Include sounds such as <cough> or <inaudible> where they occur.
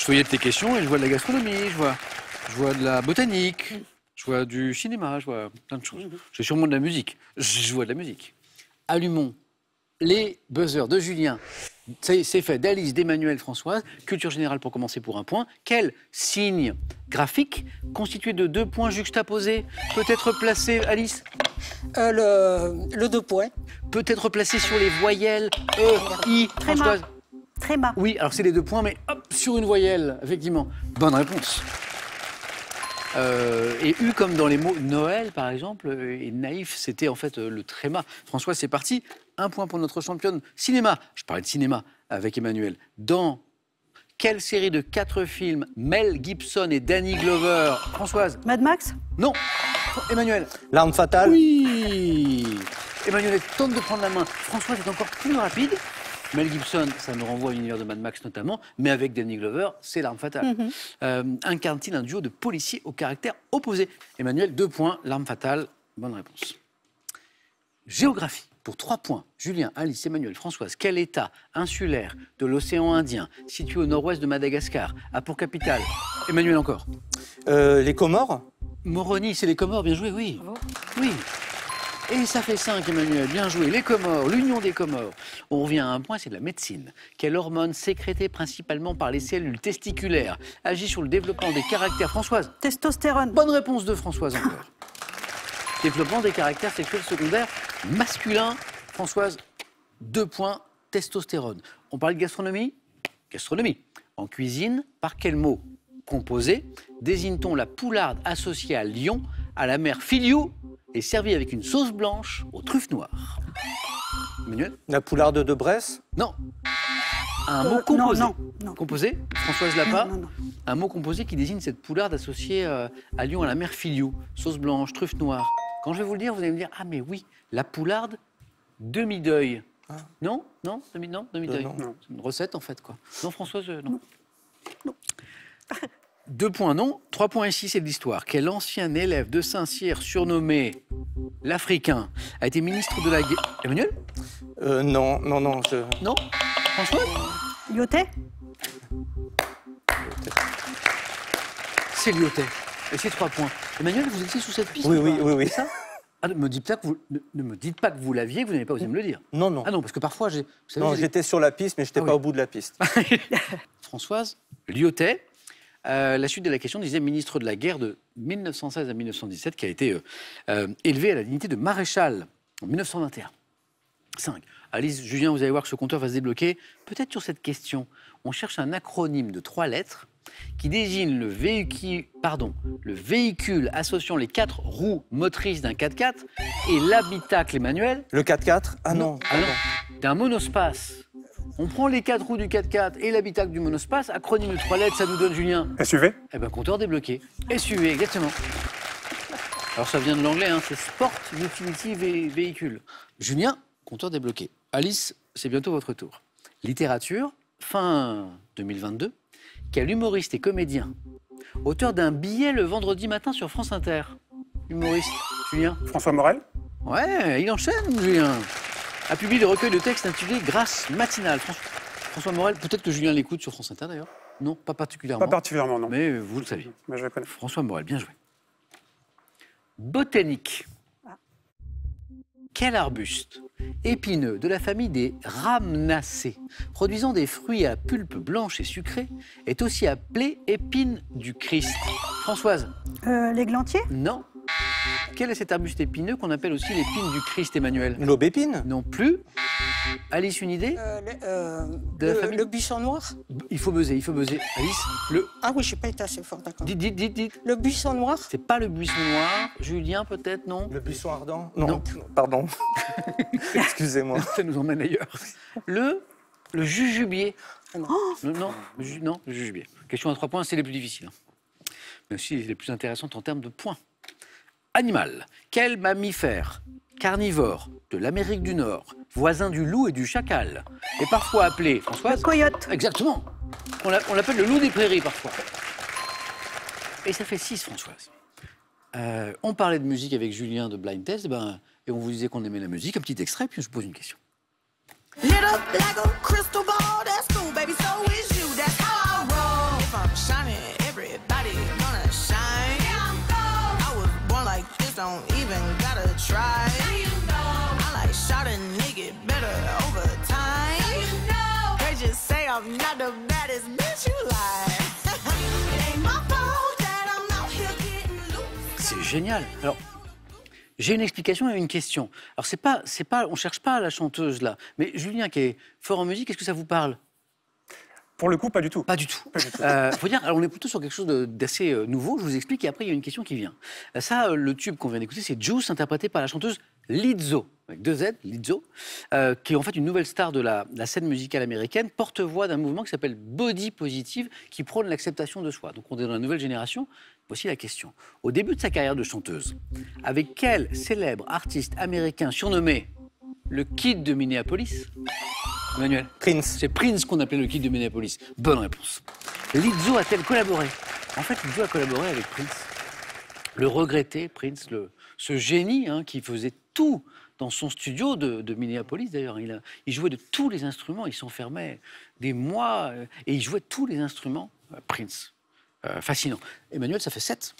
Je feuillette tes questions et je vois de la gastronomie, je vois, je vois de la botanique, je vois du cinéma, je vois plein de choses. J'ai sûrement de la musique. Je vois de la musique. Allumons les buzzers de Julien. C'est fait d'Alice, d'Emmanuel, Françoise. Culture générale pour commencer pour un point. Quel signe graphique constitué de deux points juxtaposés peut être placé, Alice Euh, le, le deux points. Peut être placé sur les voyelles E, I. Françoise Tréma. Oui, alors c'est les deux points, mais hop, sur une voyelle, effectivement. Bonne réponse. Euh, et U comme dans les mots Noël, par exemple, euh, et naïf, c'était en fait euh, le tréma. François, c'est parti. Un point pour notre championne. Cinéma. Je parlais de cinéma avec Emmanuel. Dans quelle série de quatre films Mel Gibson et Danny Glover <gasps> Françoise Mad Max? Non. Emmanuel L'arme fatale oui Emmanuel tente de prendre la main. Françoise est encore plus rapide. Mel Gibson, ça nous renvoie à l'univers de Mad Max notamment, mais avec Danny Glover, c'est l'arme fatale. Euh, Incarne-t-il un duo de policiers au caractère opposé? Emmanuel, deux points, l'arme fatale, bonne réponse. Géographie, pour trois points. Julien, Alice, Emmanuel, Françoise, quel état insulaire de l'océan Indien, situé au nord-ouest de Madagascar, a pour capitale Emmanuel encore? Euh, Les Comores? Moroni, c'est les Comores, bien joué, oui. Oui. Et ça fait 5, Emmanuel, bien joué. Les Comores, l'Union des Comores. On revient à un point, c'est de la médecine. Quelle hormone sécrétée principalement par les cellules testiculaires agit sur le développement des caractères? Françoise? Testostérone. Bonne réponse de Françoise encore. développement des caractères sexuels secondaires masculins. Françoise, deux points, testostérone. On parle de gastronomie? Gastronomie. En cuisine, par quel mot composé? Désigne-t-on la poularde associée à Lyon, à la mer Filiou et servie avec une sauce blanche aux truffes noires Emmanuel La poularde de Bresse? Non. Un Euh, mot non, composé. non, non. Composé? Françoise Lapa Non, non, non. Un mot composé qui désigne cette poularde associée euh, à Lyon, à la mer Filiou. Sauce blanche, truffes noires. Quand je vais vous le dire, vous allez me dire Ah, mais oui, la poularde demi-deuil. Non? Non? Demi, Non? Demi-deuil? Euh, non. C'est une recette, en fait, quoi. Non, Françoise, euh, non. <laughs> Deux points, non. Trois points ici, c'est de l'histoire. Quel ancien élève de Saint-Cyr surnommé l'Africain a été ministre de la guerre? Emmanuel? Euh, Non, non, non. je- Non? François? Lyotet? C'est Lyotet. Et c'est trois points. Emmanuel, vous étiez sous cette piste Oui, ou oui, oui, oui. Ça? Ah, ne, me dites pas que vous, ne, ne me dites pas que vous l'aviez, que vous n'avez pas osé me le dire. Non, non. Ah non, parce que parfois, j'ai. Non, j'étais sur la piste, mais je n'étais Ah pas oui. au bout de la piste. <laughs> <laughs> Françoise Lyotet. Euh, la suite de la question disait ministre de la guerre de 1916 à 1917, qui a été euh, euh, élevé à la dignité de maréchal en 1921. 5. Alice, Julien, vous allez voir que ce compteur va se débloquer. Peut-être sur cette question, on cherche un acronyme de trois lettres qui désigne le véhicule, pardon, le véhicule associant les quatre roues motrices d'un 4x4 et l'habitacle Emmanuel Le 4x4 Ah non. ah non, d'un monospace. On prend les quatre roues du 4x4 et l'habitacle du monospace, acronyme de trois lettres, ça nous donne Julien. SUV Eh ben, compteur débloqué. SUV, exactement. Alors, ça vient de l'anglais, hein, c'est Sport Utility Vé- Véhicule. Julien, compteur débloqué. Alice, c'est bientôt votre tour. Littérature, fin 2022. Quel humoriste et comédien, auteur d'un billet le vendredi matin sur France Inter? Humoriste, Julien? François Morel? Ouais, il enchaîne, Julien. A publié le recueil de textes intitulé Grâce matinale. François, François Morel, peut-être que Julien l'écoute sur France Inter d'ailleurs. Non, pas particulièrement. Pas particulièrement, non. Mais vous le savez. Mais je le connais. François Morel, bien joué. Botanique. Quel arbuste épineux de la famille des rhamnacées, produisant des fruits à pulpe blanche et sucrée, est aussi appelé épine du Christ? Françoise? Euh, L'églantier Non. Quel est cet arbuste épineux qu'on appelle aussi l'épine du Christ, Emmanuel? L'aubépine Non plus. Alice, une idée? Euh, le, euh, De la le- famille le buisson noir? Il faut buzzer, il faut buzzer. Alice, le. Ah oui, je n'ai pas été assez fort, d'accord. Dites, dites, dites, dites. Le buisson noir? C'est pas le buisson noir. Julien, peut-être, non? Le buisson ardent? Non. Pardon. <laughs> Excusez-moi. <laughs> Ça nous emmène ailleurs. Le. Le jujubier. Non. Le- non, le ju- non, le jujubier. Question à trois points, c'est les plus difficiles. hein. Mais aussi les plus intéressantes en termes de points. Animal. Quel mammifère carnivore de l'Amérique du Nord, voisin du loup et du chacal, est parfois appelé, Le Françoise coyote Exactement. On l'a- on l'appelle le loup des prairies parfois. Et ça fait 6, Françoise. Euh, on parlait de musique avec Julien de Blind Test, ben, et on vous disait qu'on aimait la musique. Un petit extrait, puis je vous pose une question. Lit up like a crystal ball, that's cool, baby. So is you, that's how I roll. I'm C'est génial. Alors, j'ai une explication et une question. Alors, c'est pas, c'est pas, on cherche pas la chanteuse là. Mais Julien, qui est fort en musique, est-ce que ça vous parle? Pour le coup, pas du tout. Pas du tout. Euh, faut dire, alors on est plutôt sur quelque chose d'assez euh, nouveau. Je vous explique et après il y a une question qui vient. Euh, Ça, le tube qu'on vient d'écouter, c'est Juice interprété par la chanteuse Lizzo avec deux Z, Lizzo, euh, qui est en fait une nouvelle star de la, de la scène musicale américaine, porte-voix d'un mouvement qui s'appelle Body Positive, qui prône l'acceptation de soi. Donc on est dans la nouvelle génération. Voici la question. Au début de sa carrière de chanteuse, avec quel célèbre artiste américain surnommé le Kid de Minneapolis? Emmanuel Prince. c'est Prince qu'on appelait le kid de Minneapolis. Bonne réponse. Lizzo a-t-elle collaboré? En fait, Lizzo a collaboré avec Prince. Le regretté Prince, le, ce génie hein, qui faisait tout dans son studio de, de Minneapolis d'ailleurs. Il jouait de tous les instruments, il s'enfermait des mois euh, et il jouait tous les instruments. euh, Prince. Euh, fascinant. Emmanuel, ça fait 7.